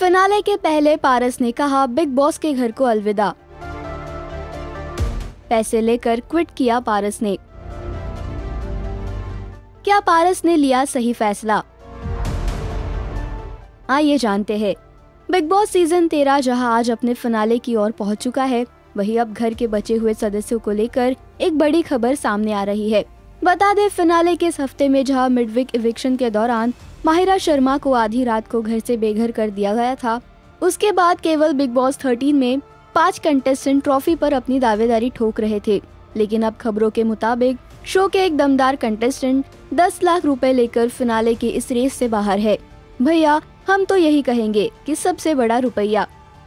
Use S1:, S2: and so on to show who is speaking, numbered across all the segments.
S1: Finale के पहले पारस ने कहा, बिग बॉस के घर को अलविदा। पैसे लेकर क्विट किया पारस ने। क्या पारस ने लिया सही फैसला? आइए जानते हैं। बिग बॉस सीज़न तेरह, जहाँ आज अपने फिनाले की ओर पहुँच चुका है, वहीं अब घर के बचे हुए सदस्यों को लेकर एक बड़ी खबर सामने आ रही है। बता दें, फिनाले के इस हफ़्ते में जहाँ मिडविक इविक्शन के दौरान माहिरा शर्मा को आधी रात को घर से बेघर कर दिया गया था, उसके बाद केवल बिग बॉस थर्टीन में पाँच कंटेस्टेंट ट्रॉफी पर अपनी दावेदारी ठोक रहे थे। लेकिन अब खबरों के मुताबिक, शो के एक दमदार कंटेस्टेंट 10 लाख रुपए लेकर फिनाले के इस रेस से बाहर है। भैया, हम तो यही कहेंगे कि सबसे बड़ा रुपया।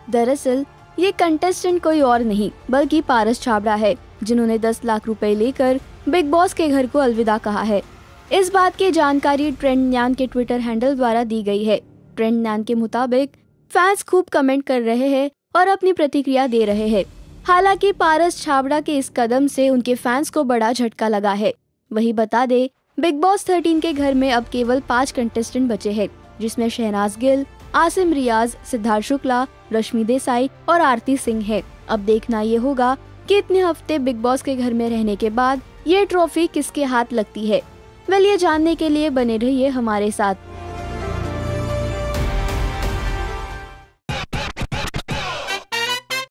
S1: दरअसल, ये कंटेस्टेंट कोई और नहीं, बल्कि पारस छाबड़ा है। जिन्होंने 10 लाख रुपए लेकर बिग बॉस के घर को अलविदा कहा है। इस बात की जानकारी ट्रेंड न्यान के ट्विटर हैंडल द्वारा दी गई है। ट्रेंड न्यान के मुताबिक, फैंस खूब कमेंट कर रहे हैं और अपनी प्रतिक्रिया दे रहे हैं। हालाँकि पारस छाबड़ा के इस कदम से उनके फैंस को बड़ा झटका लगा है। वही बता दे, बिग बॉस 13 के घर में अब केवल पाँच कंटेस्टेंट बचे हैं, जिसमें शहनाज गिल, आसिम रियाज, सिद्धार्थ शुक्ला, रश्मि देसाई और आरती सिंह है। अब देखना ये होगा कि इतने हफ़्ते बिग बॉस के घर में रहने के बाद ये ट्रॉफी किसके हाथ लगती है? वेल, ये जानने के लिए बने रहिए हमारे साथ।